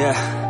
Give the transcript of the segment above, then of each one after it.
Yeah.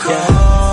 cold